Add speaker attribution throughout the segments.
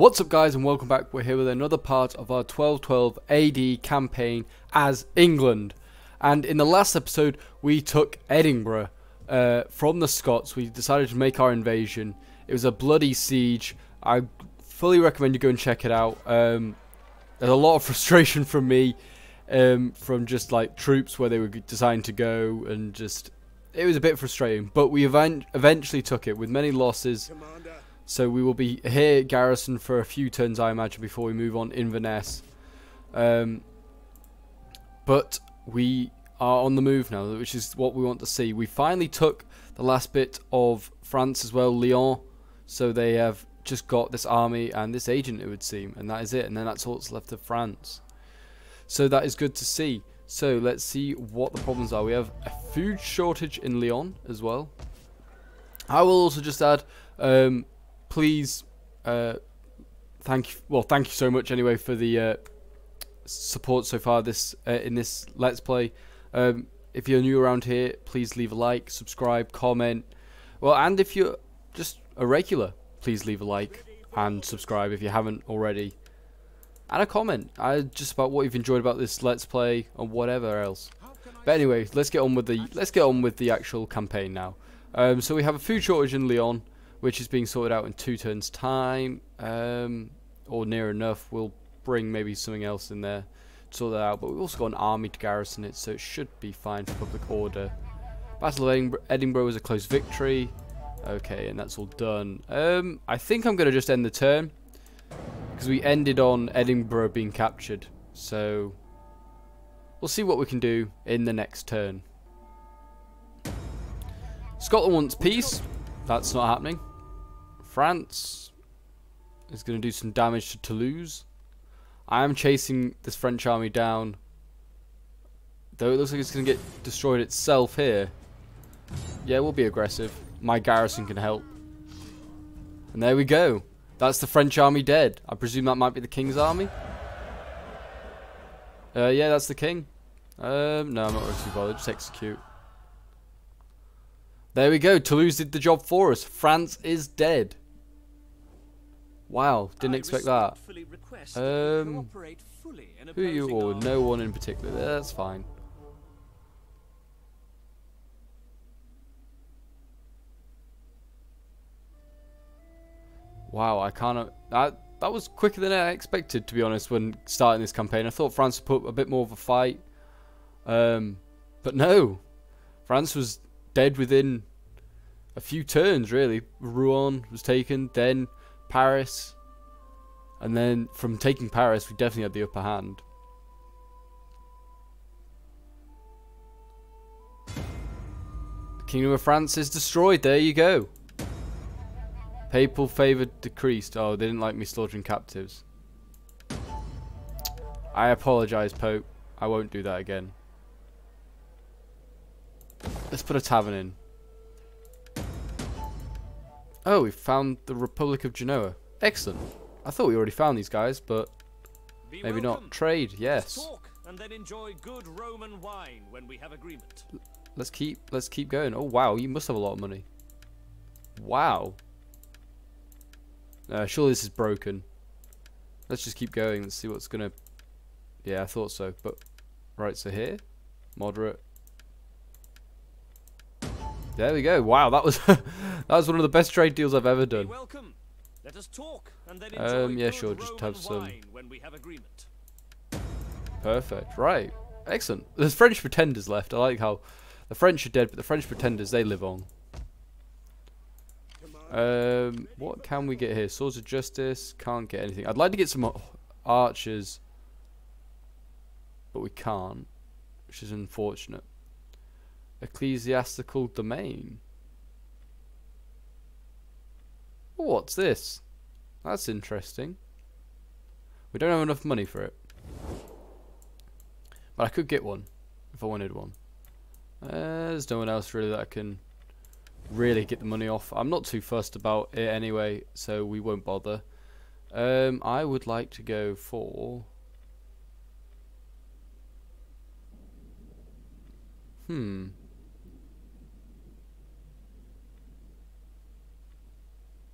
Speaker 1: What's up guys and welcome back, we're here with another part of our 1212 AD campaign as England. And in the last episode we took Edinburgh uh, from the Scots, we decided to make our invasion. It was a bloody siege, I fully recommend you go and check it out. Um, there's a lot of frustration from me, um, from just like troops where they were designed to go and just, it was a bit frustrating. But we event eventually took it with many losses.
Speaker 2: Commander.
Speaker 1: So we will be here garrison for a few turns, I imagine, before we move on Inverness. Um, but we are on the move now, which is what we want to see. We finally took the last bit of France as well, Lyon. So they have just got this army and this agent, it would seem, and that is it. And then that's all that's left of France. So that is good to see. So let's see what the problems are. We have a food shortage in Lyon as well. I will also just add, um, please, uh, thank you. Well, thank you so much anyway for the uh, support so far this uh, in this Let's Play. Um, if you're new around here, please leave a like, subscribe, comment. Well, and if you're just a regular, please leave a like and subscribe if you haven't already. And a comment, uh, just about what you've enjoyed about this Let's Play or whatever else. But anyway, let's get on with the let's get on with the actual campaign now. Um, so we have a food shortage in Lyon, which is being sorted out in two turns' time, um, or near enough. We'll bring maybe something else in there to sort that out. But we've also got an army to garrison it, so it should be fine for public order. Battle of Edinburgh, Edinburgh was a close victory. Okay, and that's all done. Um, I think I'm going to just end the turn because we ended on Edinburgh being captured. So we'll see what we can do in the next turn. Scotland wants peace. That's not happening. France is going to do some damage to Toulouse. I am chasing this French army down. Though it looks like it's going to get destroyed itself here. Yeah, we'll be aggressive. My garrison can help. And there we go. That's the French army dead. I presume that might be the king's army. Uh, yeah, that's the king. Um, no, I'm not really too bothered. Just execute. There we go. Toulouse did the job for us. France is dead. Wow, didn't expect that.
Speaker 2: respectfully request that you
Speaker 1: Um,
Speaker 2: cooperate fully in
Speaker 1: Who are you all? No one in particular. That's fine. Wow, I can't. That that was quicker than I expected, to be honest. When starting this campaign, I thought France would put a bit more of a fight, um, but no, France was dead within a few turns. Really, Rouen was taken, then Paris, and then from taking Paris, we definitely had the upper hand. The Kingdom of France is destroyed. There you go. Papal favour decreased. Oh, they didn't like me slaughtering captives. I apologise, Pope. I won't do that again. Let's put a tavern in. Oh, we found the Republic of Genoa. Excellent. I thought we already found these guys, but
Speaker 2: Be
Speaker 1: maybe
Speaker 2: welcome.
Speaker 1: not. Trade,
Speaker 2: Let's
Speaker 1: yes.
Speaker 2: talk and then enjoy good Roman wine when we have agreement.
Speaker 1: Let's keep let's keep going. Oh wow, you must have a lot of money. Wow. Uh, surely this is broken. Let's just keep going. Let's see what's gonna. Yeah, I thought so. But right, so here, moderate. There we go. Wow, that was that was one of the best trade deals I've ever done.
Speaker 2: welcome. Let us talk and then enjoy
Speaker 1: Um, yeah, sure, just have some-
Speaker 2: wine when we have agreement.
Speaker 1: Perfect. Right. Excellent. There's French pretenders left. I like how the French are dead, but the French pretenders they live on. Um, what can we get here? Swords of Justice. Can't get anything. I'd like to get some archers, but we can't, which is unfortunate. Ecclesiastical domain. What's this? That's interesting. We don't have enough money for it. But I could get one if I wanted one. Uh, there's no one else really that I can really get the money off. I'm not too fussed about it anyway, so we won't bother. Um, I would like to go for. Hmm.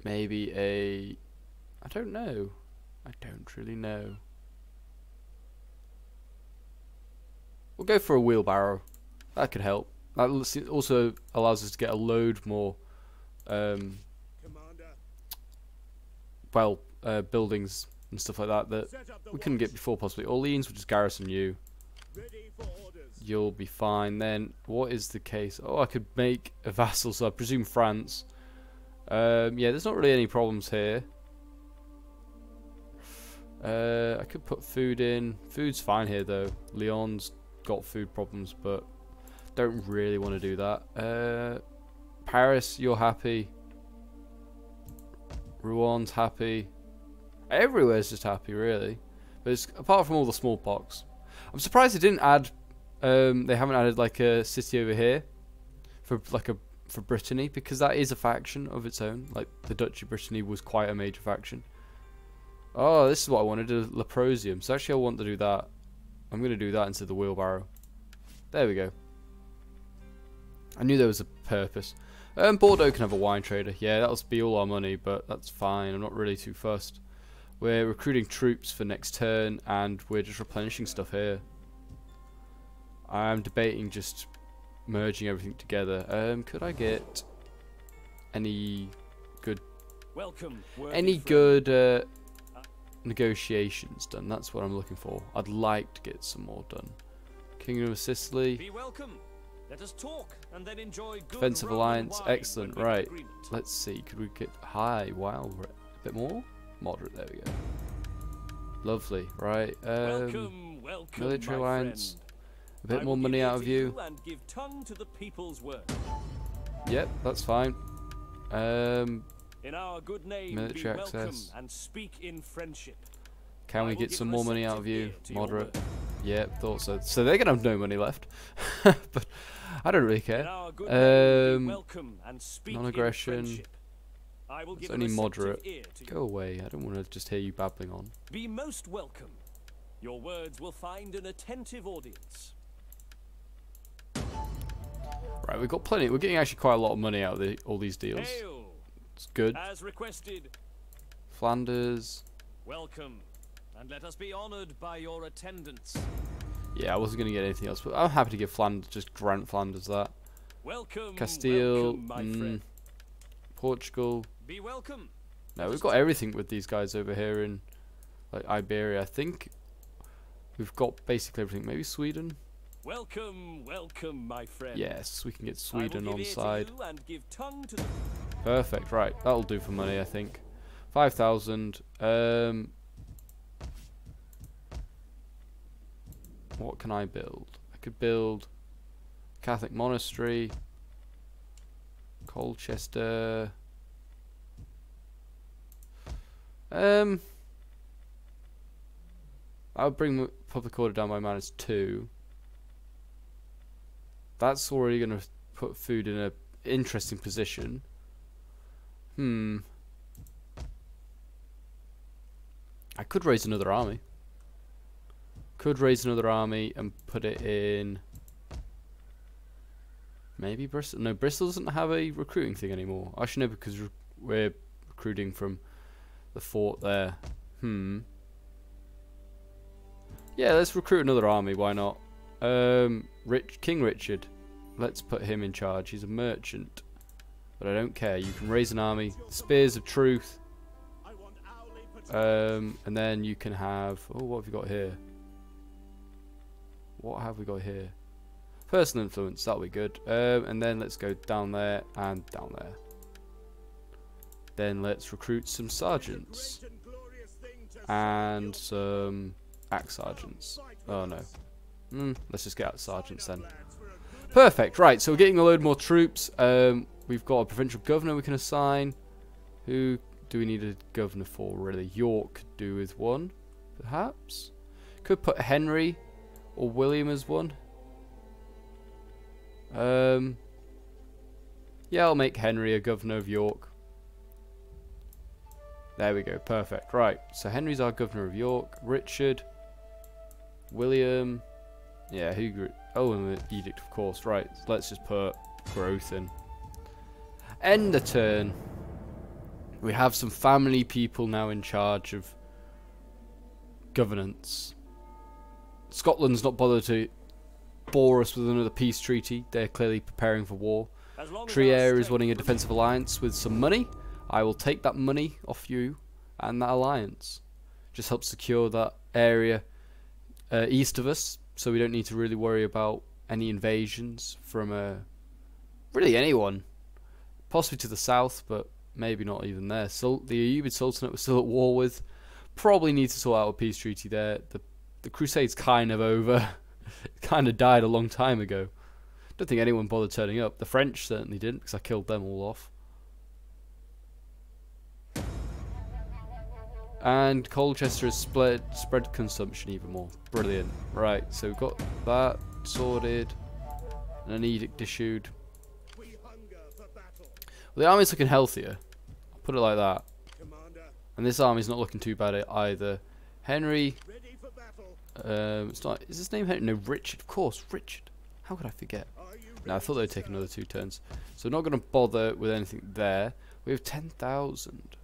Speaker 1: Maybe a. I don't know. I don't really know. We'll go for a wheelbarrow. That could help. That also allows us to get a load more, um,
Speaker 3: Commander,
Speaker 1: well, uh, buildings and stuff like that that
Speaker 3: set up the
Speaker 1: we couldn't get before possibly. Orleans, which is garrison you.
Speaker 3: ready for orders.
Speaker 1: You'll be fine. Then, what is the case? Oh, I could make a vassal, so I presume France. Um, yeah, there's not really any problems here. Uh, I could put food in. Food's fine here, though. Lyon's got food problems, but don't really want to do that. Uh, Paris, you're happy. Rouen happy. Everywhere's just happy, really. But it's, apart from all the smallpox. I'm surprised they didn't add. Um, they haven't added like a city over here for like a for Brittany because that is a faction of its own. Like the Duchy of Brittany was quite a major faction. Oh, this is what I wanted, a Leprosium. So actually I want to do that. I'm going to do that into the wheelbarrow. There we go. I knew there was a purpose. Um, Bordeaux can have a wine trader. Yeah, that'll be all our money, but that's fine. I'm not really too fussed. We're recruiting troops for next turn, and we're just replenishing stuff here. I'm debating just merging everything together. Um, could I get any
Speaker 2: good Welcome.
Speaker 1: any good uh, negotiations done? That's what I'm looking for. I'd like to get some more done. Kingdom of Sicily.
Speaker 2: Be welcome. Let us talk and then enjoy good
Speaker 1: Defensive alliance, excellent,
Speaker 2: when we have
Speaker 1: right. Let's see. Could we get high? Wow, a bit more. Moderate. There we go. Lovely. Right. Um,
Speaker 2: welcome, welcome,
Speaker 1: military alliance,
Speaker 2: friend.
Speaker 1: A bit more money out of you.
Speaker 2: And give tongue to the people's word.
Speaker 1: Yep, that's fine. Um,
Speaker 2: In our good name,
Speaker 1: Military
Speaker 2: be
Speaker 1: access.
Speaker 2: and speak in friendship.
Speaker 1: can we get some more money out of you?
Speaker 2: ear to your
Speaker 1: Moderate. Yep, thought so. So they're gonna have no money left, but I don't really care.
Speaker 2: our good name,
Speaker 1: Um,
Speaker 2: welcome and speak
Speaker 1: non-aggression. It's only moderate. Go away. I don't want to just hear you babbling on.
Speaker 2: Be most welcome. Your words will find an attentive audience.
Speaker 1: Right, we've got plenty. We're getting actually quite a lot of money out of the, all these deals. It's good.
Speaker 2: As requested,
Speaker 1: Flanders.
Speaker 2: welcome, and let us be honoured by your attendance.
Speaker 1: Yeah, I wasn't gonna get anything else, but I'm happy to give Flanders just grant Flanders that.
Speaker 2: Welcome,
Speaker 1: Castile,
Speaker 2: welcome, my
Speaker 1: mm,
Speaker 2: friend.
Speaker 1: Portugal.
Speaker 2: Be welcome.
Speaker 1: No, we've got everything with these guys over here in like Iberia. I think we've got basically everything. Maybe Sweden.
Speaker 2: Welcome, welcome, my friend.
Speaker 1: Yes, we can get Sweden on side.
Speaker 2: and give to the
Speaker 1: Perfect. Right, that'll do for money. I think. Five thousand. Um, what can I build? I could build Catholic monastery. Colchester. Um, I'll bring public order down by minus two. That's already going to put food in a interesting position. Hmm. I could raise another army. Could raise another army and put it in. Maybe Bristol. No, Bristol doesn't have a recruiting thing anymore. I should know because re- we're recruiting from the fort there. Hmm. Yeah, let's recruit another army. Why not? Um, Rich King Richard. Let's put him in charge. He's a merchant, but I don't care. You can raise an army. Spears of Truth. Um, and then you can have. Oh, what have you got here? What have we got here? Personal influence. That'll be good. Um, and then let's go down there and down there. Then let's recruit some sergeants
Speaker 3: and
Speaker 1: some axe sergeants. Oh no. Mm, let's just get out sergeants then. Perfect. Right, so we're getting a load more troops. Um, we've got a provincial governor we can assign. Who do we need a governor for, really? York could do with one, perhaps. Could put Henry or William as one. Um, yeah, I'll make Henry a governor of York. There we go. Perfect. Right, so Henry's our governor of York. Richard, William. Yeah, who? grew- Oh, and the edict, of course. Right, let's just put growth in. End the turn. We have some family people now in charge of governance. Scotland's not bothered to bore us with another peace treaty. They're clearly preparing for war.
Speaker 2: As long as our
Speaker 1: Trier is wanting a defensive alliance with some money. I will take that money off you and that alliance. Just help secure that area uh, east of us, so we don't need to really worry about any invasions from uh, really anyone. Possibly to the south, but maybe not even there. So the Ayyubid Sultanate we're still at war with. Probably need to sort out a peace treaty there. The the Crusade's kind of over. it kind of died a long time ago. Don't think anyone bothered turning up. The French certainly didn't because I killed them all off. And Colchester has spread spread consumption even more. Brilliant. Right, so we've got that sorted. And an edict issued. Well, the army's looking healthier. I'll put it like that. And this army's not looking too bad either. Henry, um, it's not. Is his name Henry? No, Richard. Of course, Richard. How could I forget? No, I thought they'd take another two turns. So not going to bother with anything there. We have 10,000.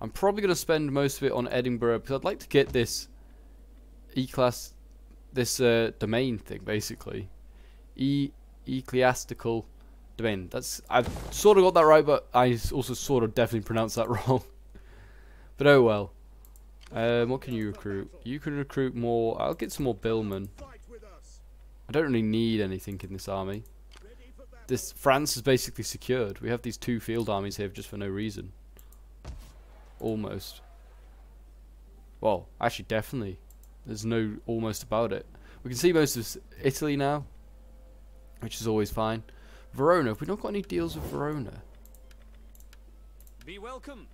Speaker 1: I'm probably going to spend most of it on Edinburgh because I'd like to get this E-class, this uh, domain thing basically. E ecclesiastical domain. That's I've sort of got that right, but I also sort of definitely pronounced that wrong. but oh well. Um, what can you recruit? You can recruit more. I'll get some more billmen. I don't really need anything in this army. This France is basically secured. We have these two field armies here just for no reason. Almost. Well, actually, definitely. There's no almost about it. We can see most of Italy now, which is always fine. Verona. Have we not got any deals with Verona?
Speaker 2: Be welcome.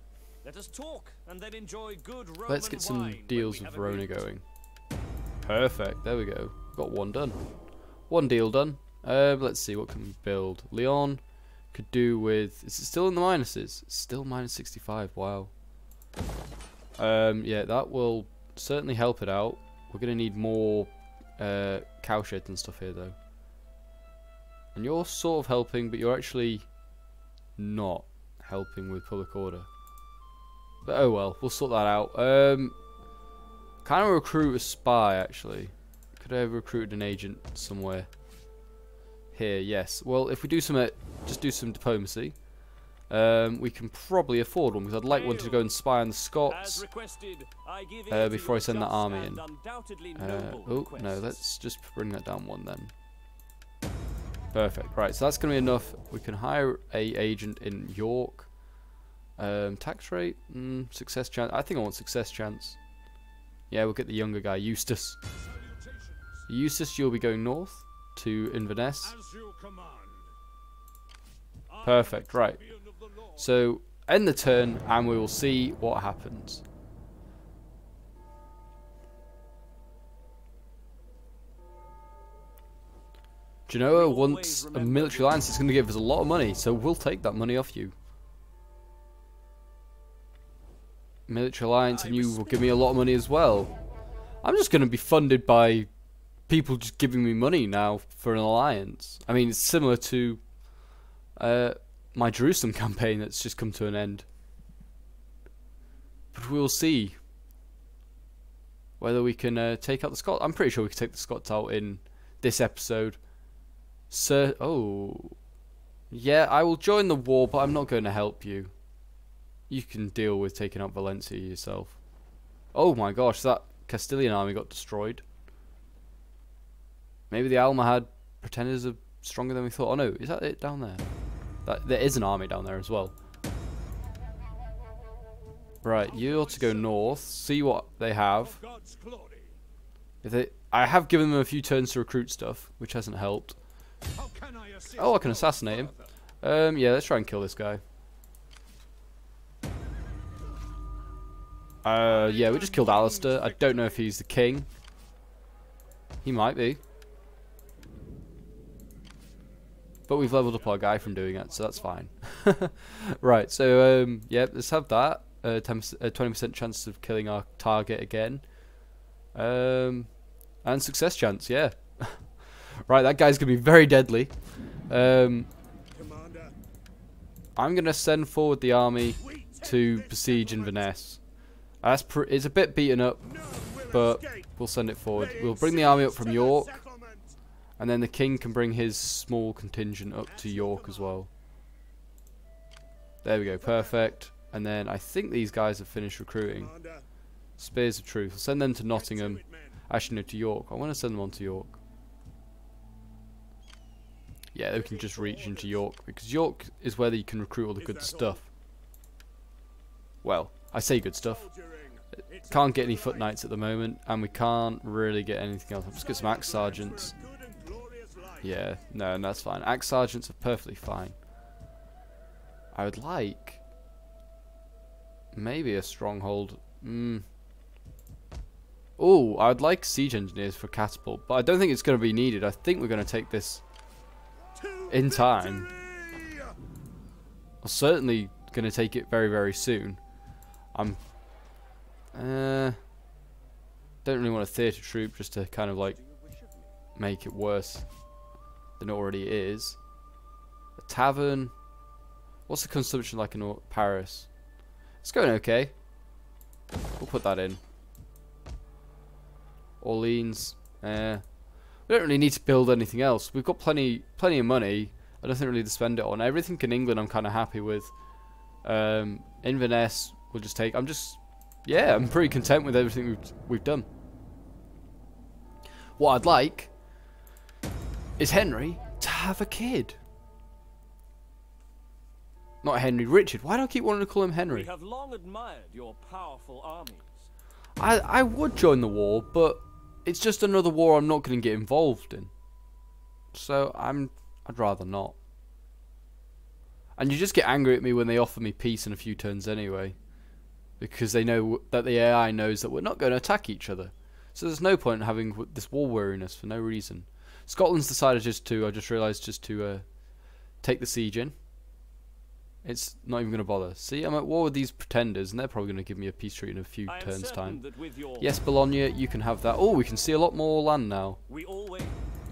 Speaker 2: Let us talk and then enjoy good Roman
Speaker 1: Let's get some deals with Verona going. Perfect. There we go. Got one done. One deal done. Uh, let's see what can we build. Lyon could do with. Is it still in the minuses? It's still minus 65. Wow. Um, yeah, that will certainly help it out. We're gonna need more uh, cow sheds and stuff here though. And you're sort of helping, but you're actually not helping with public order. But oh well, we'll sort that out. Um, kind of recruit a spy actually. Could I have recruited an agent somewhere? Here, yes. Well, if we do some, uh, just do some diplomacy. Um, we can probably afford one because I'd like one to go and spy on the Scots.
Speaker 2: requested, I give
Speaker 1: Uh, before I send that army in. Uh, oh no, let's just bring that down one then. Perfect. Right, so that's going to be enough. We can hire a agent in York. Um, tax rate, mm, success chance. I think I want success chance. Yeah, we'll get the younger guy, Eustace. Eustace, you'll be going north to Inverness.
Speaker 3: As you command. I am
Speaker 1: Perfect, right.
Speaker 3: champion of the Lord.
Speaker 1: So end the turn, and we will see what happens. Genoa wants a military alliance. It's going to give us a lot of money, so we'll take that money off you. Military alliance, and you will give me a lot of money as well. I'm just going to be funded by people just giving me money now for an alliance. I mean, it's similar to uh, my Jerusalem campaign that's just come to an end. But we'll see whether we can uh, take out the Scots. I'm pretty sure we can take the Scots out in this episode. Sir, oh, yeah, I will join the war, but I'm not going to help you. You can deal with taking out Valencia yourself. Oh my gosh, that Castilian army got destroyed. Maybe the Almohad pretenders are stronger than we thought. Oh no, is that it down there? That there is an army down there as well. Right, you ought to go north, see what they have. If they, I have given them a few turns to recruit stuff, which hasn't helped. Oh, I can assassinate him. Um, yeah, let's try and kill this guy. Uh, yeah, we just killed Alistair. I don't know if he's the king. He might be. But we've leveled up our guy from doing it, so that's fine. right, so, um, yeah, let's have that. Uh, 10, uh, 20% chance of killing our target again. Um, and success chance, yeah. right, that guy's going to be very deadly. Um, I'm going to send forward the army to besiege Inverness. That's it's a bit beaten up, but we'll send it forward. We'll bring the army up from York, and then the king can bring his small contingent up to York as well. There we go, perfect. And then I think these guys have finished recruiting. Spears of Truth. I'll send them to Nottingham. Actually, no, to York. I want to send them on to York. Yeah, they can just reach into York because York is where you can recruit all the good stuff. Well, I say good stuff. Can't get any foot knights at the moment, and we can't really get anything else. Let's get some axe sergeants. Yeah, no, that's fine. Axe sergeants are perfectly fine. I would like maybe a stronghold. Mm. Oh, I would like siege engineers for catapult, but I don't think it's going to be needed. I think we're going to take this in time. I'm certainly going to take it very, very soon. I'm. Uh, don't really want a theatre troop just to kind of like make it worse than it already is. A tavern. What's the consumption like in Paris? It's going okay. We'll put that in. Orleans. Uh, we don't really need to build anything else. We've got plenty, plenty of money. I don't think need to spend it on everything in England. I'm kind of happy with. Um, Inverness, we'll just take. I'm just, yeah, I'm pretty content with everything we've we've done. What I'd like is Henry to have a kid. Not Henry, Richard. Why do I keep wanting to call him Henry?
Speaker 2: We have long admired your powerful armies.
Speaker 1: I I would join the war, but it's just another war I'm not going to get involved in. So I'm I'd rather not. And you just get angry at me when they offer me peace in a few turns anyway. Because they know that the AI knows that we're not going to attack each other. So there's no point in having this war weariness for no reason. Scotland's decided just to, I just realised, just to uh, take the siege in. It's not even going to bother. See, I'm at war with these pretenders, and they're probably going to give me a peace treaty in a few turns' time.
Speaker 2: that with your
Speaker 1: Yes, Bologna, you can have that. Oh, we can see a lot more land now.
Speaker 2: we always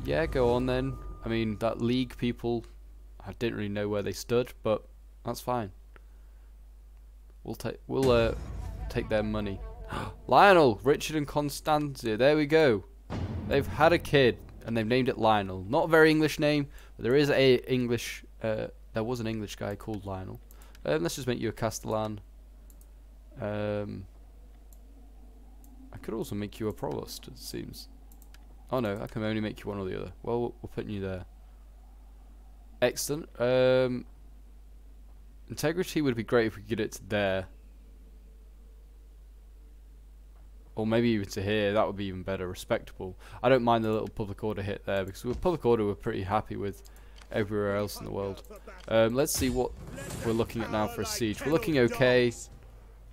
Speaker 1: Yeah, go on then. I mean, that league people, I didn't really know where they stood, but that's fine. We'll take we'll uh take their money. Lionel, Richard and Constantia. There we go. They've had a kid and they've named it Lionel. Not a very English name, but there is a English. Uh, there was an English guy called Lionel. Um, let's just make you a Castellan. Um, I could also make you a provost. It seems. Oh no, I can only make you one or the other. Well, we're we're putting you there. Excellent. Um, integrity would be great if we could get it there. Or maybe even to here, that would be even better, respectable. I don't mind the little public order hit there, because with public order we're pretty happy with everywhere else in the world. Um, let's see what we're looking at now for a siege. We're looking okay.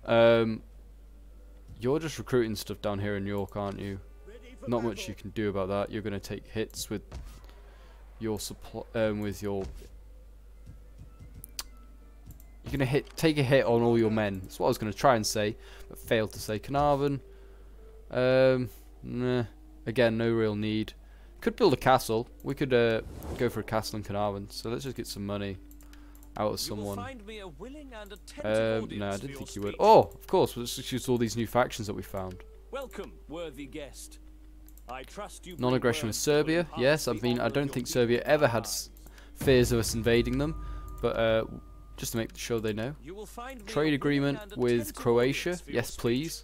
Speaker 1: Um, you're just recruiting stuff down here in York, aren't you? Not much you can do about that. You're going to take hits with your supply, um, with your. You're going to hit, take a hit on all your men. That's what I was going to try and say, but failed to say. Carnarvon. Um, nah. Again, no real need. Could build a castle. We could uh, go for a castle in Carnarvon. So let's just get some money out of someone.
Speaker 2: find me a and
Speaker 1: Um, no, I didn't think you would. Oh, of course. Let's just use all these new factions that we found.
Speaker 2: Welcome, worthy guest. I trust you.
Speaker 1: Non-aggression with
Speaker 2: words that will
Speaker 1: Serbia. Yes, I mean I don't think Serbia ever had s- fears of us invading them, but uh, just to make sure they know.
Speaker 2: You will find me
Speaker 1: Trade agreement with Croatia. Yes, please.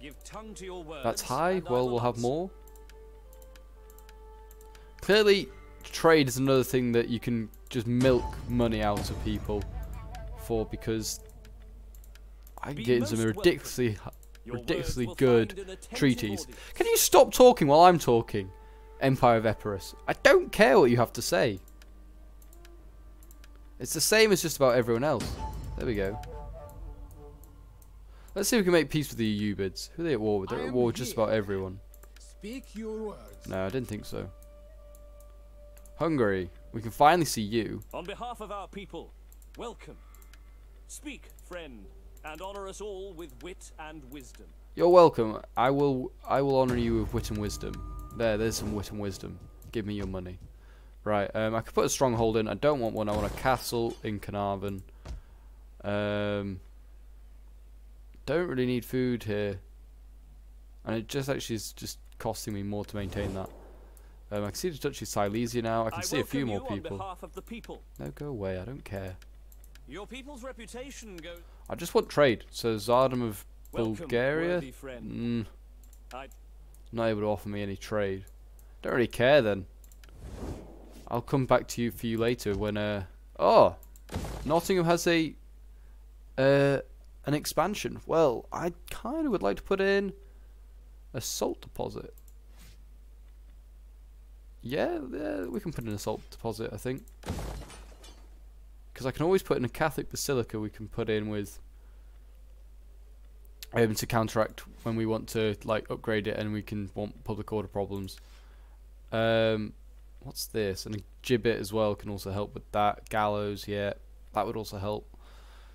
Speaker 2: Give tongue to your words,
Speaker 1: That's high. Well, we'll have more. Clearly, trade is another thing that you can just milk money out of people for because I
Speaker 2: Be
Speaker 1: can get in some ridiculously ridiculously good
Speaker 2: find an attentive
Speaker 1: treaties. Can you stop talking while I'm talking? Empire of Epirus. I don't care what you have to say. It's the same as just about everyone else. There we go. Let's see if we can make peace with the Ayyubids. Who are they at war with? They're at war with just about everyone.
Speaker 4: Speak your words.
Speaker 1: No, I didn't think so. Hungary. We can finally see you.
Speaker 2: On behalf of our people, welcome. Speak, friend, and honor us all with wit and wisdom.
Speaker 1: You're welcome. I will I will honour you with wit and wisdom. There, there's some wit and wisdom. Give me your money. Right, um, I could put a stronghold in. I don't want one. I want a castle in Carnarvon. Um, don't really need food here. And it just actually is just costing me more to maintain that. Um, I can see the Duchy of Silesia now. I can see a few more people.
Speaker 2: of the people.
Speaker 1: No, go away. I don't care.
Speaker 2: Your people's reputation goes.
Speaker 1: I just want trade. So Tsardom of
Speaker 2: Welcome,
Speaker 1: Bulgaria. Mm, not able to offer me any trade. Don't really care then. I'll come back to you for you later when uh oh Nottingham has a uh an expansion. Well, I kind of would like to put in a salt deposit. Yeah, yeah, we can put in a salt deposit, I think. Because I can always put in a Catholic basilica we can put in with um, to counteract when we want to like upgrade it and we can want public order problems. Um, what's this? And a gibbet as well can also help with that. Gallows, yeah, that would also help.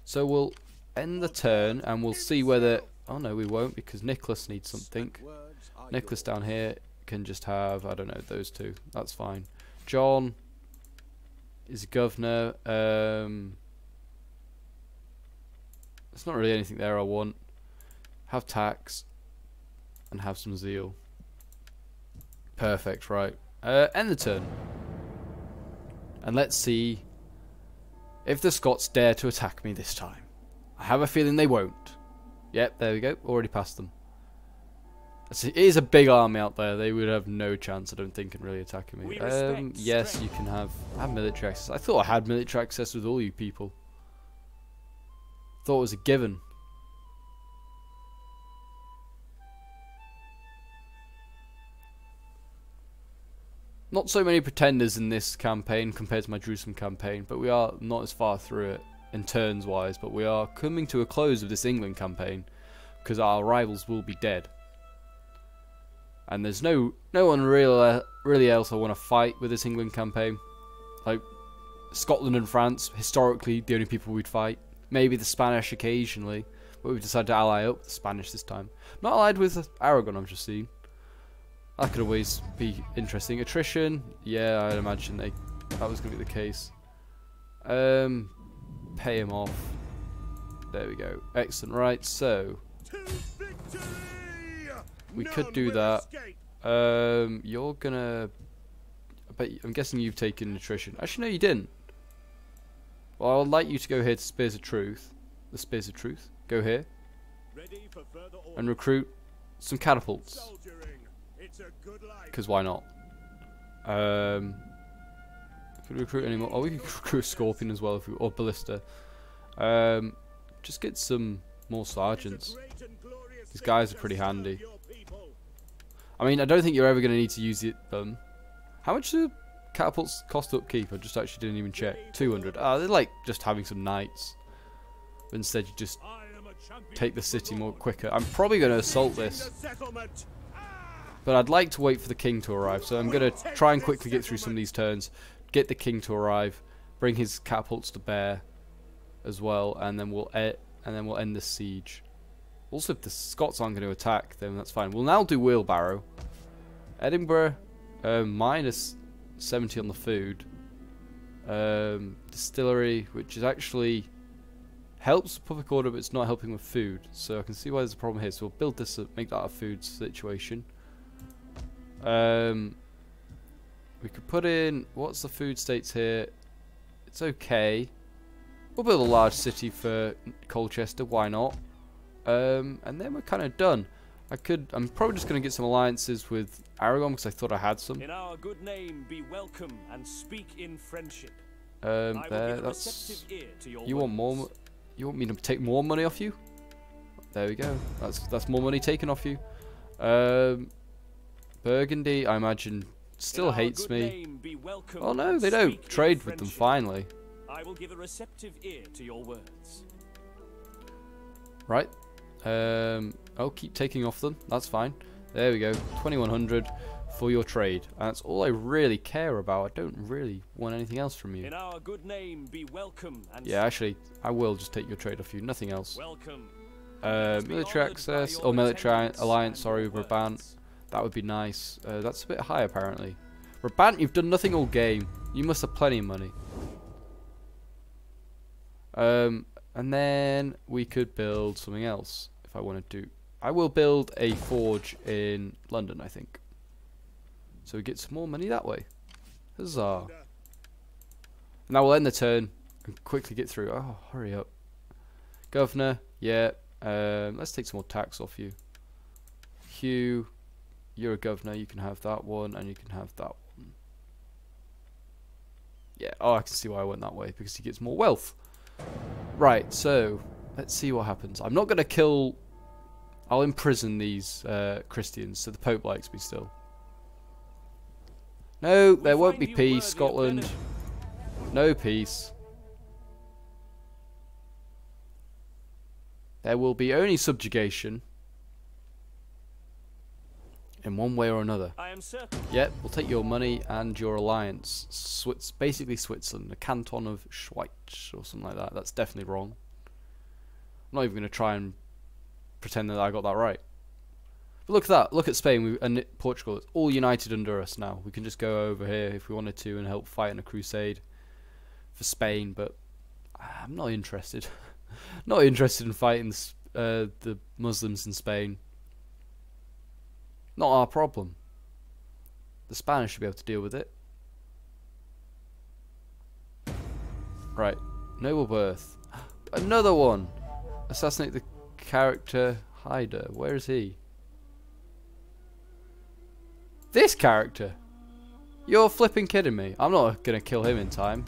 Speaker 1: So we'll end the turn and we'll see whether. Oh no, we won't because Nicholas needs something. Nicholas down here can just have I don't know those two. That's fine. John is governor. Um, there's not really anything there I want. Have tax and have some zeal. Perfect. Right. Uh, end the turn. And let's see if the Scots dare to attack me this time. I have a feeling they won't. Yep, there we go. Already passed them. It is a big army out there. They would have no chance, I don't think, in really attacking me. Um, yes, you can have have military access. I thought I had military access with all you people. Thought it was a given. Not so many pretenders in this campaign compared to my Jerusalem campaign, but we are not as far through it in turns wise, but we are coming to a close of this England campaign because our rivals will be dead. And there's no no one real uh, really else I want to fight with this England campaign. Like Scotland and France, historically the only people we'd fight. Maybe the Spanish occasionally, but we've decided to ally up with the Spanish this time. Not allied with Aragon, I'm just seeing. That could always be interesting. Attrition, yeah, I'd imagine they that was gonna be the case. Um, pay him off. There we go. Excellent. Right, so! We could do that. Um, you're gonna. I bet I'm guessing you've taken nutrition. Actually, no, you didn't. Well, I'd like you to go here to Spears of Truth. The Spears of Truth. Go here
Speaker 3: Ready for further orders.
Speaker 1: and recruit some catapults.
Speaker 3: Soldiering. It's a good life.
Speaker 1: Because why not? Um, could recruit any more? Oh, we could recruit Scorpion as well, if we, or Ballista. Um, just get some more sergeants. These guys are pretty handy. I mean, I don't think you're ever going to need to use it, them. How much do catapults cost upkeep? I just actually didn't even check. 200. Ah, they're like just having some knights. But instead you just take the city more quicker. I'm probably going to assault this. But I'd like to wait for the king to arrive, so I'm going to try and quickly get through some of these turns, get the king to arrive, bring his catapults to bear as well, and then we'll and then we'll end the siege. Also, if the Scots aren't going to attack, then that's fine. We'll now do wheelbarrow. Edinburgh, um, minus 70 on the food. Um, distillery, which is actually helps public order, but it's not helping with food. So I can see why there's a problem here. So we'll build this, up, make that a food situation. Um, we could put in what's the food states here? It's okay. We'll build a large city for Colchester. Why not? Um, and then we're kind of done. I could. I'm probably just going to get some alliances with Aragon because I thought I had some.
Speaker 2: In our good name, be welcome and speak in friendship.
Speaker 1: Um, there. That's. You want more? You want me to take more money off you? There we go. That's that's more money taken off you. Um, Burgundy, I imagine, still hates me. Oh no, they don't trade with them. Finally,
Speaker 2: I will give a receptive ear to your words.
Speaker 1: right? Um, oh, keep taking off them. That's fine. There we go. 2100 for your trade. And that's all I really care about. I don't really want anything else from you.
Speaker 2: In our good name, be welcome and
Speaker 1: Yeah, actually, I will just take your trade off you. Nothing else.
Speaker 2: welcome.
Speaker 1: Uh, military access or military alliance. Sorry, with Brabant. That would be nice. Uh, that's a bit high apparently. Brabant, you've done nothing all game. You must have plenty of money. Um, and then we could build something else if I wanted to. I will build a forge in London, I think. So we get some more money that way. Huzzah. Now we'll end the turn and quickly get through. Oh, hurry up. Governor, yeah. Um, let's take some more tax off you. Hugh, you're a governor. You can have that one, and you can have that one. Yeah. Oh, I can see why I went that way because he gets more wealth. Right. So let's see what happens. I'm not gonna kill. I'll imprison these uh, Christians, so the Pope likes me still. No, there won't be peace, Scotland. No peace. There will be only subjugation. In one way or another. Yep, we'll take your money and your alliance. Swiss, basically Switzerland, the canton of Schweiz or something like that. That's definitely wrong. I'm not even going to try and pretend that I got that right. But look at that. Look at Spain we, and Portugal. It's all united under us now. We can just go over here if we wanted to and help fight in a crusade for Spain. But I'm not interested. not interested in fighting uh, the Muslims in Spain. Not our problem. The Spanish should be able to deal with it. Right. Noble birth. Another one. Assassinate the character Hyder. Where is he? This character. You're flipping kidding me. I'm not gonna kill him in time.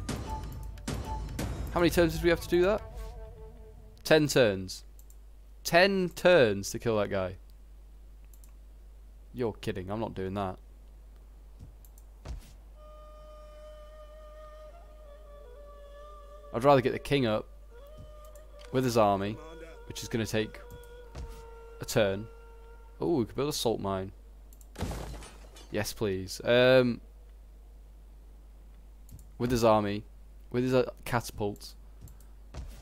Speaker 1: How many turns did we have to do that? Ten turns. Ten turns to kill that guy. You're kidding. I'm not doing that. I'd rather get the king up with his army, which is going to take a turn. Oh, we could build a salt mine. Yes, please. Um, with his army, with his uh, catapults,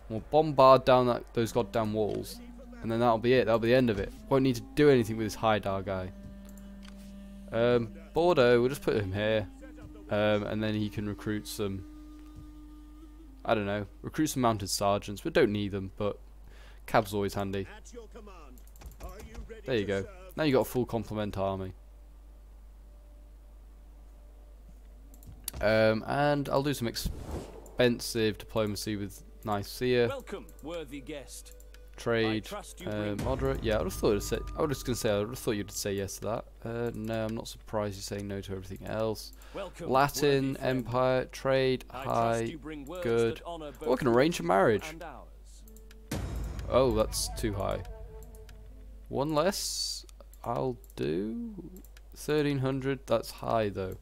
Speaker 1: we'll bombard down that, those goddamn walls, and then that'll be it. That'll be the end of it. Won't need to do anything with this Haidar guy. Um, Bordeaux, we'll just put him here, um, and then he can recruit some. I don't know, recruit some mounted sergeants. We don't need them, but cab's always handy.
Speaker 3: at your command. Are you ready
Speaker 1: There you go. Now you've got a full complement army. Um, and I'll do some expensive diplomacy with Nicaea,
Speaker 2: Welcome, worthy guest.
Speaker 1: Trade, uh, moderate. Yeah, I would have thought say. I was just gonna say I would have thought you'd say yes to that. Uh, no, I'm not surprised you're saying no to everything else.
Speaker 2: Welcome,
Speaker 1: Latin. Empire, trade, high.
Speaker 2: trust you bring words
Speaker 1: good. Oh, I can arrange a marriage. Oh, that's too high. One less, I'll do. Thirteen hundred. That's high though.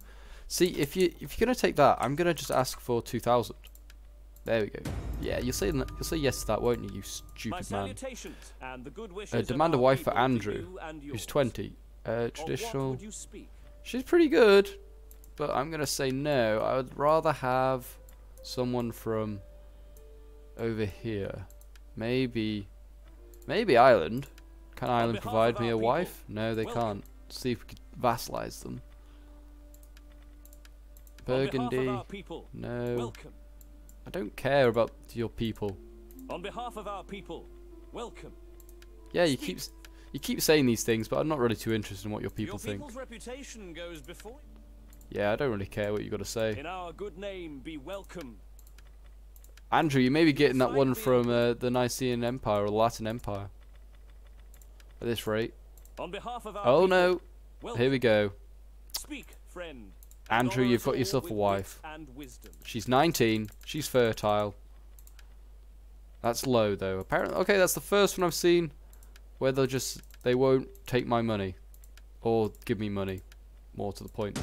Speaker 1: See, if you if you're gonna take that, I'm gonna just ask for two thousand. There we go. Yeah, you'll say you'll say yes to that, won't you? You stupid man.
Speaker 2: and the good
Speaker 1: Uh, demand a wife for Andrew,
Speaker 2: and
Speaker 1: who's twenty. Uh, traditional.
Speaker 2: would you speak?
Speaker 1: She's pretty good, but I'm gonna say no. I would rather have someone from over here. Maybe, maybe Ireland. Can Ireland provide me a
Speaker 2: people,
Speaker 1: wife? No, they
Speaker 2: welcome.
Speaker 1: can't. See if we could vassalize them. Burgundy.
Speaker 2: people,
Speaker 1: No,
Speaker 2: welcome.
Speaker 1: I don't care about your people.
Speaker 2: On behalf of our people, welcome.
Speaker 1: Yeah, you keep you keep saying these things, but I'm not really too interested in what your people
Speaker 2: Your
Speaker 1: think.
Speaker 2: people's reputation goes before
Speaker 1: Yeah, I don't really care what you got to say.
Speaker 2: In our good name, be welcome.
Speaker 1: Andrew, you may be getting that one from uh, the Nicene Empire or the Latin Empire. At this rate.
Speaker 2: On behalf of our
Speaker 1: Oh
Speaker 2: people,
Speaker 1: no,
Speaker 2: welcome.
Speaker 1: here we go.
Speaker 2: Speak, friend. And
Speaker 1: Andrew, you've got yourself a wife. She's 19. She's fertile. That's low though. Apparently, okay, that's the first one I've seen where they'll just they won't take my money or give me money. More to the point.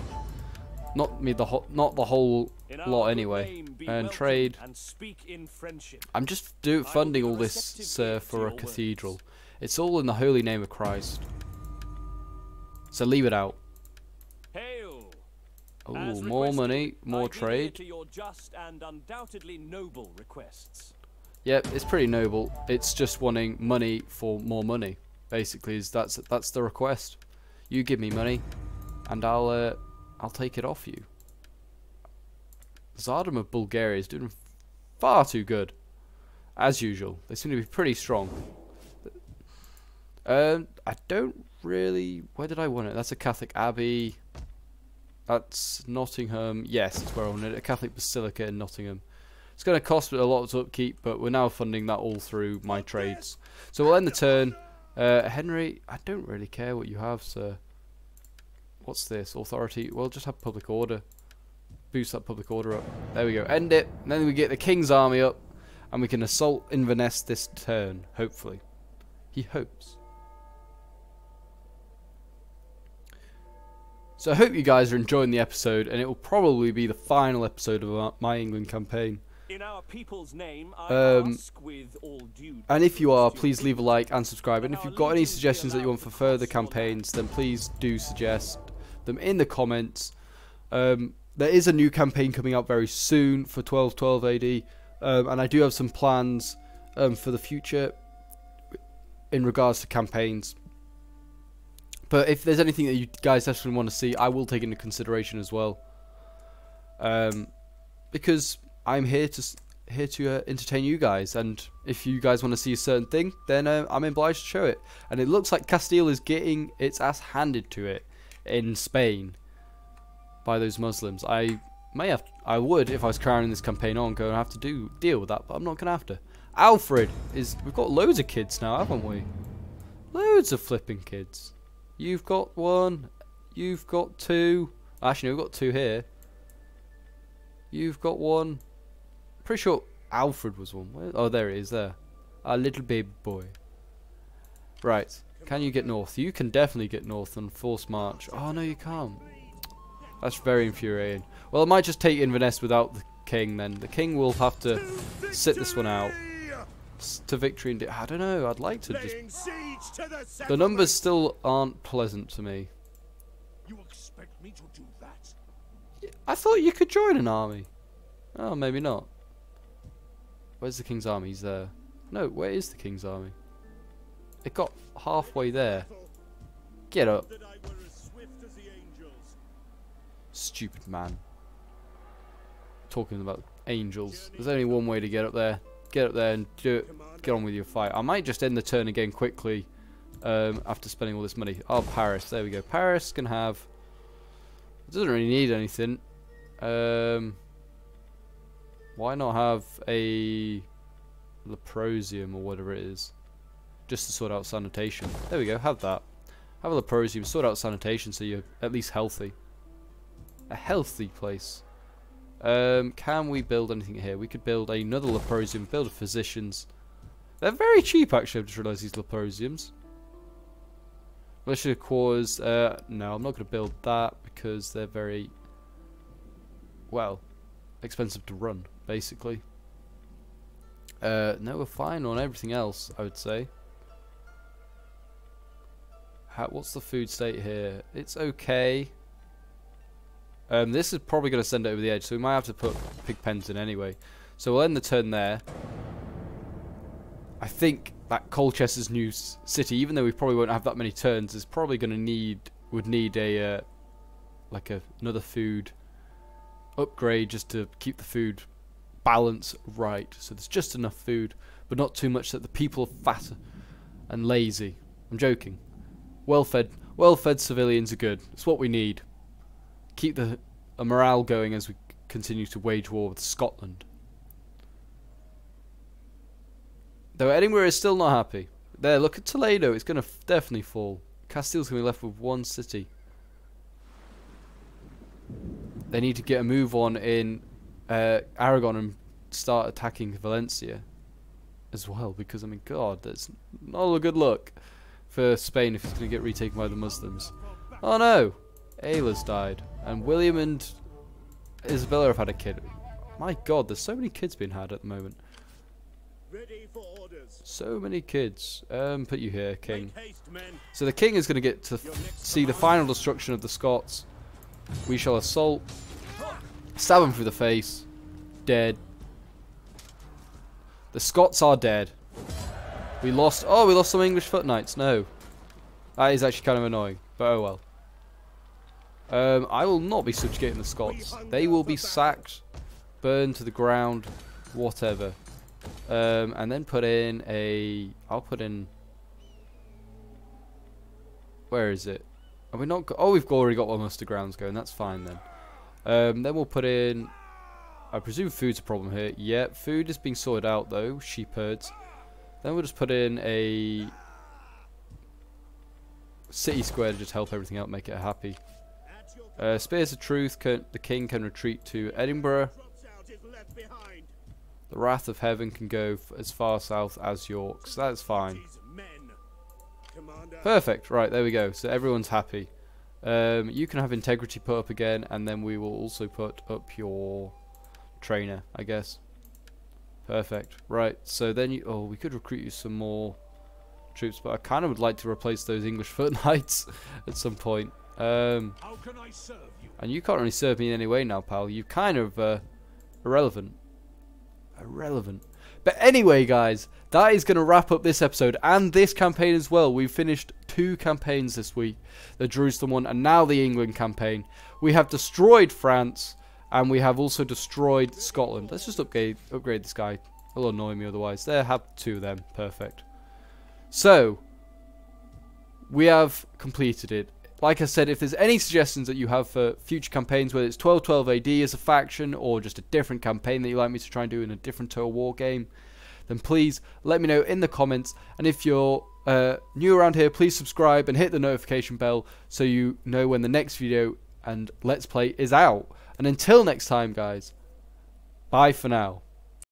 Speaker 1: Not me the whole, not the whole lot anyway. And trade.
Speaker 2: And speak in friendship.
Speaker 1: I'm just do funding all this, sir, for a
Speaker 2: your words.
Speaker 1: cathedral. It's all in the holy name of Christ. So leave it out. Oh, more money, more trade.
Speaker 2: To your just and undoubtedly noble requests.
Speaker 1: Yep, it's pretty noble. It's just wanting money for more money. Basically, is that's that's the request. You give me money, and I'll uh, I'll take it off you. Tsardom of Bulgaria is doing far too good, as usual. They seem to be pretty strong. Um, I don't really. Where did I want it? That's a Catholic abbey. That's Nottingham. Yes, it's where I wanted it. A Catholic basilica in Nottingham. It's going to cost a lot to upkeep, but we're now funding that all through my trades. So we'll end the turn. Uh, Henry, I don't really care what you have, sir. What's this? Authority. Well, just have public order. Boost that public order up. There we go. End it. And then we get the King's army up. And we can assault Inverness this turn, hopefully. He hopes. So I hope you guys are enjoying the episode, and it will probably be the final episode of my England campaign.
Speaker 2: In our people's name, I
Speaker 1: Um,
Speaker 2: ask with all due
Speaker 1: And if you are, please leave a like and subscribe. And if you've got any suggestions that you want for further campaigns, then please do suggest them in the comments. Um, there is a new campaign coming out very soon for 1212 AD, um, and I do have some plans um, for the future in regards to campaigns. But if there's anything that you guys definitely want to see, I will take into consideration as well. Um, because I'm here to here to uh, entertain you guys, and if you guys want to see a certain thing, then uh, I'm obliged to show it. And it looks like Castile is getting its ass handed to it in Spain by those Muslims. I may have, I would if I was carrying this campaign on, go and have to do deal with that, but I'm not gonna have to. Alfred is. We've got loads of kids now, haven't we? Loads of flipping kids. You've got one. You've got two. Actually, no, we've got two here. You've got one. Pretty sure Alfred was one. Where, oh, there it is. There, a little baby boy. Right. Can you get north? You can definitely get north on force march. Oh no, you can't. That's very infuriating. Well, I might just take Inverness without the king. Then the king will have to sit this one out to victory. And I don't know. I'd like to just.
Speaker 3: To the
Speaker 1: The numbers still aren't pleasant to me.
Speaker 3: You expect me to do that?
Speaker 1: I thought you could join an army. Oh, maybe not. Where's the king's army? He's there. No, where is the king's army? It got halfway there. Get up,
Speaker 3: That I were as swift as the angels.
Speaker 1: stupid man. Talking about angels. There's only one way to get up there. Get up there and do it. Get on with your fight. I might just end the turn again quickly um, after spending all this money. Oh, Paris. There we go. Paris can have. Doesn't really need anything. Um, why not have a leprosium or whatever it is, just to sort out sanitation? There we go. Have that. Have a leprosium. Sort out sanitation so you're at least healthy. A healthy place. Um, can we build anything here? We could build another leprosium. Build a physicians. They're very cheap actually. I've just realised these leprosiums. Militia quarters. Uh, no, I'm not going to build that because they're very well expensive to run, basically. Uh, no, we're fine on everything else. I would say. How, what's the food state here? It's okay. Um, this is probably going to send it over the edge, so we might have to put pig pens in anyway. So we'll end the turn there. I think that Colchester's new city, even though we probably won't have that many turns, is probably going to need would need a uh, like a, another food upgrade just to keep the food balance right. So there's just enough food, but not too much that the people are fat and lazy. I'm joking. Well-fed, well-fed civilians are good. It's what we need. Keep the morale going as we continue to wage war with Scotland. Though Edinburgh is still not happy. There, look at Toledo. It's going to definitely fall. Castile's going to be left with one city. They need to get a move on in uh, Aragon and start attacking Valencia as well. Because, I mean, God, that's not a good look for Spain if it's going to get retaken by the Muslims. Oh no! Ayla's died. And William and Isabella have had a kid. My God, there's so many kids being had at the moment.
Speaker 3: Ready for orders.
Speaker 1: So many kids. Um, put you here, King.
Speaker 3: Haste.
Speaker 1: So the king is going to get to see the final destruction of the Scots. We shall assault. Stab him through the face. Dead. The Scots are dead. We lost. Oh, we lost some English foot knights. No. That is actually kind of annoying. But oh well. Um, I will not be subjugating the Scots. They will be sacked, burned to the ground, whatever. Um, and then put in a. I'll put in Where is it? Are we not? Oh, we've already got one muster grounds going. That's fine then. Um, then we'll put in. I presume food's a problem here. Yeah, food is being sorted out though. Sheep herds. Then we'll just put in a city square to just help everything out, make it happy. Uh, Spears of Truth, can, the king can retreat to Edinburgh. The Wrath of Heaven can go as far south as York, so that's fine. Perfect, right, there we go. So everyone's happy. Um, you can have integrity put up again, and then we will also put up your trainer, I guess. Perfect. Right, so then you... Oh, we could recruit you some more troops, but I kind of would like to replace those English foot knights at some point. Um,
Speaker 3: you?
Speaker 1: and you can't really serve me in any way now, pal. You're kind of uh, irrelevant. Irrelevant. But anyway, guys, that is going to wrap up this episode and this campaign as well. We've finished two campaigns this week the Jerusalem one and now the England campaign. We have destroyed France and we have also destroyed Scotland. Let's just upgrade, upgrade this guy. He'll annoy me otherwise. There, have two of them. Perfect. So, we have completed it. Like I said, if there's any suggestions that you have for future campaigns, whether it's 1212 AD as a faction or just a different campaign that you'd like me to try and do in a different Total War game, then please let me know in the comments. And if you're uh, new around here, please subscribe and hit the notification bell so you know when the next video and Let's Play is out. And until next time, guys, bye for now.